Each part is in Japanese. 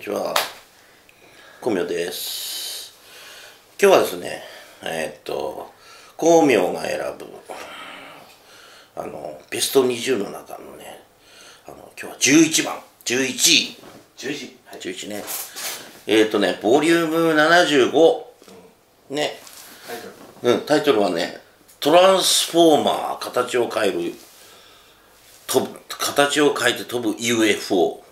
にちは。光明です。今日はですね、えーっと、光明が選ぶ、あの、ベスト20の中のね、あの、今日は11番、11位、10時、はい、11ね。えーっとね、ボリューム75、ね、タイトルうん、タイトルはね、トランスフォーマー、形を変える、飛ぶ、形を変えて飛ぶ UFO。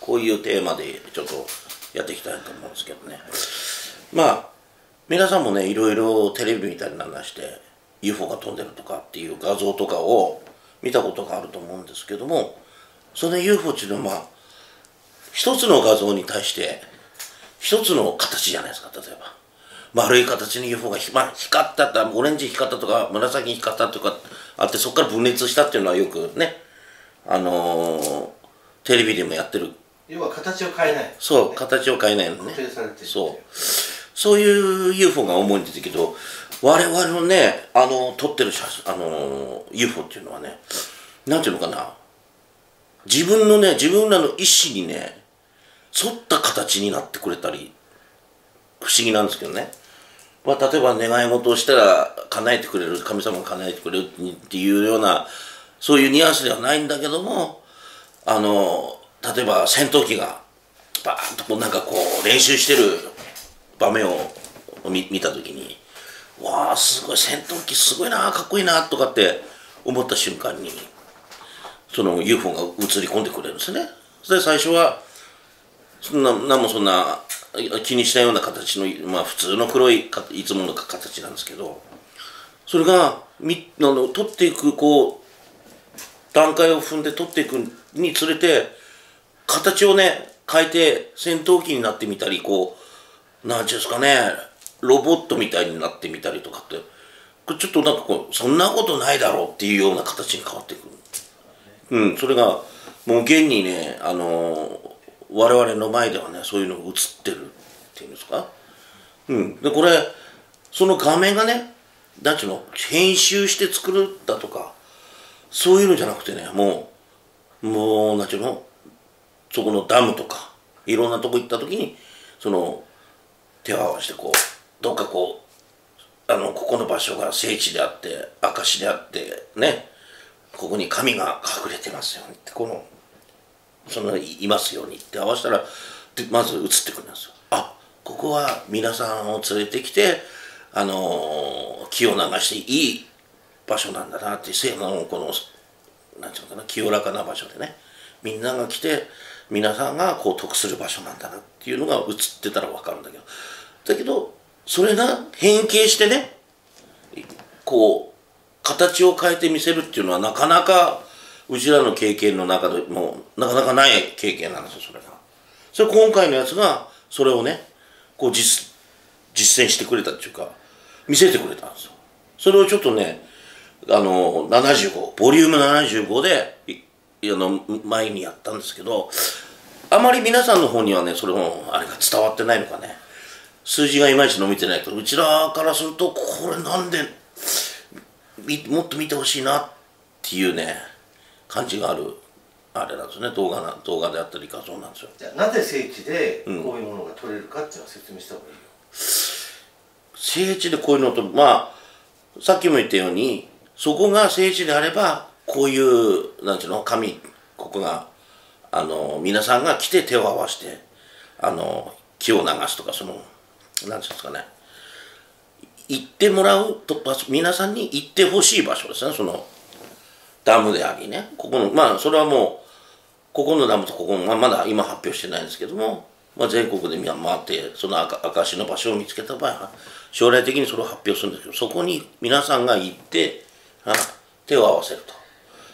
こういうテーマでちょっとやっていきたいと思うんですけどね。まあ、皆さんもね、いろいろテレビみたいなのして UFO が飛んでるとかっていう画像とかを見たことがあると思うんですけども、その UFO っていうのはまあ、一つの画像に対して一つの形じゃないですか、例えば。丸い形に UFO が、まあ、光ったってオレンジ光ったとか紫光ったとかあってそこから分裂したっていうのはよくねあのーテレビでもやってる要は形を変えない。そう形を変えないのね。そう。そういう UFO が主に出てるけど我々のねあの撮ってる写真あのー UFO っていうのはねなんていうのかな。自分のね自分らの意思にね沿った形になってくれたり不思議なんですけどね、まあ、例えば願い事をしたら叶えてくれる神様が叶えてくれるっていうようなそういうニュアンスではないんだけどもあの例えば戦闘機がバーンとこうなんかこう練習してる場面を見見た時にわあすごい戦闘機すごいなかっこいいなとかって思った瞬間にその UFO が映り込んでくれるんですね。で最初はそんな何もそんな気にしたような形のまあ普通の黒いかいつもの形なんですけどそれがみあの取っていくこう段階を踏んで取っていくにつれて形をね変えて戦闘機になってみたりこうなんていうんですかねロボットみたいになってみたりとかってちょっとなんかこうそんなことないだろうっていうような形に変わっていくうんそれがもう現にねあの我々の前ではねそういうのが映ってるっていうんですか。うんでこれその画面がねなんていうの編集して作るだとかそういうのじゃなくてねもうもうなんていうのそこのダムとかいろんなとこ行った時にその手を合わせてこうどっかこうあのここの場所が聖地であって証であってねここに神が隠れてますようにってこのそのいますようにって合わせたらでまず映ってくるんですよ。あここは皆さんを連れてきてあの気を流していい場所なんだなってせあのこのなんていうのかな清らかな場所でねみんなが来て皆さんがこう得する場所なんだなっていうのが映ってたら分かるんだけど。だけどそれが変形してねこう形を変えてみせるっていうのはなかなかうちらの経験の中でもなかなかない経験なんですよそれが。それ今回のやつがそれをねこう実実践してくれたっていうか見せてくれたんですよ。それをちょっとねあの75ボリューム75での前にやったんですけどあまり皆さんの方にはねそれもあれが伝わってないのかね。数字がいまいち伸びてないとうちらからするとこれなんでみもっと見てほしいなっていうね感じがあるあれなんですね。動画な動画であったり画像なんですよ。じゃあなぜ聖地でこういうものが取れるかっていうのを説明した方がいいよ、聖地でこういうのとまあさっきも言ったようにそこが聖地であればこういうなんていうの神ここがあの皆さんが来て手を合わせてあの気を流すとかそのなんていうんですかね。行ってもらうと皆さんに行ってほしい場所ですねそのダムでありね。ここのまあそれはもうここのダムとここの、まあ、まだ今発表してないんですけども、まあ、全国で回ってその赤証の場所を見つけた場合は将来的にそれを発表するんですけどそこに皆さんが行って手を合わせると。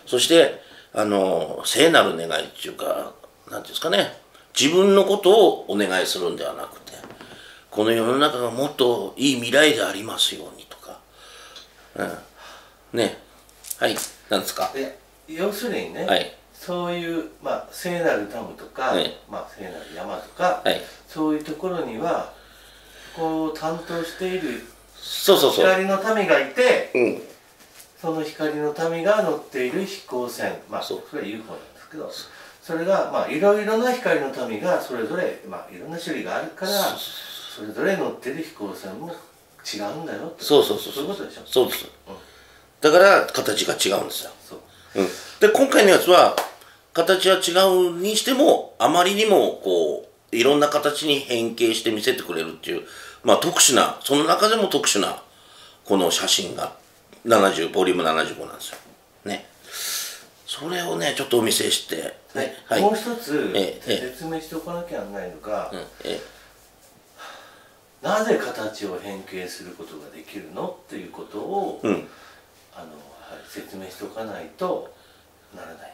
そしてあの聖なる願いっていうか何ていうんですかね。自分のことをお願いするんではなくてこの世の中がもっといい未来でありますようにとか、うん、ね。はい。何ですか？で要するにね、はい。そういう、まあ、聖なるダムとか、はい。まあ、聖なる山とか、はい。そういうところにはこう担当しているそうそうそう。光の民がいてうんその光の民が乗っている飛行船。まあそれは UFO なんですけど。それがまあいろいろな光の民がそれぞれまあいろんな種類があるからそれぞれ乗ってる飛行船も違うんだよってそうそうそう。そういうことでしょ？そうです、うん。だから形が違うんですよ、そう。うん、で今回のやつは形は違うにしてもあまりにもこういろんな形に変形して見せてくれるっていうまあ特殊なその中でも特殊なこの写真が70ボリューム75なんですよ。ね。それをねちょっとお見せしてね。ねはい。もう一つええええ。説明しておかなきゃならないのが、うんえなぜ形を変形することができるのっていうことを、うん。あのはい、説明しておかないとならないか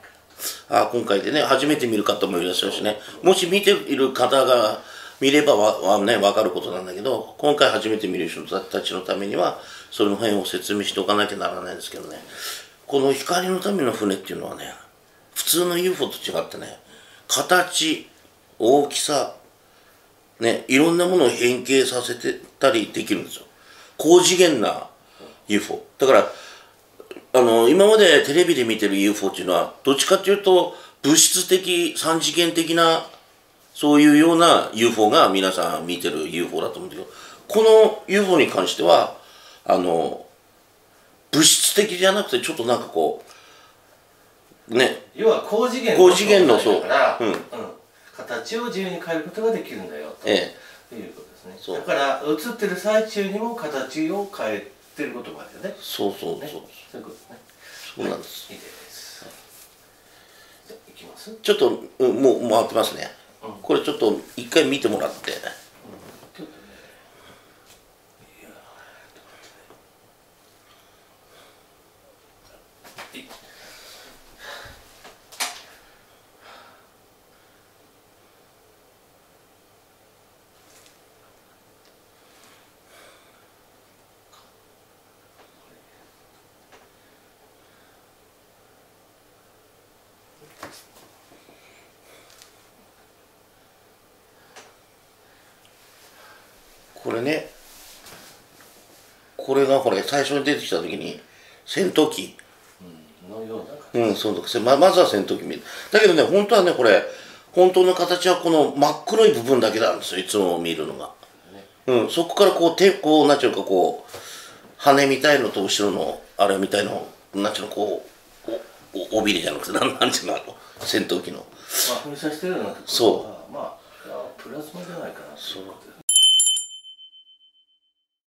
らあ今回でね初めて見る方もいらっしゃるしね。もし見ている方が見ればわわ、ね、分かることなんだけど今回初めて見る人たちのためにはその辺を説明しておかなきゃならないんですけどね。この光のための船っていうのはね普通の UFO と違ってね形大きさねいろんなものを変形させてたりできるんですよ。高次元な UFO だからあの今までテレビで見てる UFO っていうのはどっちかっていうと物質的三次元的なそういうような UFO が皆さん見てる UFO だと思うんだけどこの UFO に関してはあの物質的じゃなくてちょっとなんかこうね。要は高次元高次元のそう。だから、うん。形を自由に変えることができるんだよと、えいうことですね。だから映ってる最中にも形を変えてることもあるよね。そうそうそう。ね。そういうことですね。そうなんです。い。いです、じゃあいきます？ちょっと、うんもう回ってますね。うんこれちょっと一回見てもらって。これねこれがほら最初に出てきた時に戦闘機。のようなんそうだままずは戦闘機見る。だけどね本当はねこれ本当の形はこの真っ黒い部分だけなんですよいつも見るのが、うん、そこからこう手こうなんていうかこう羽みたいのと後ろのあれみたいのなんていうのこうおお尾びれじゃなくてなんなんていうの戦闘機の。まあ噴射してるようなところそはまあプラズマじゃないかなという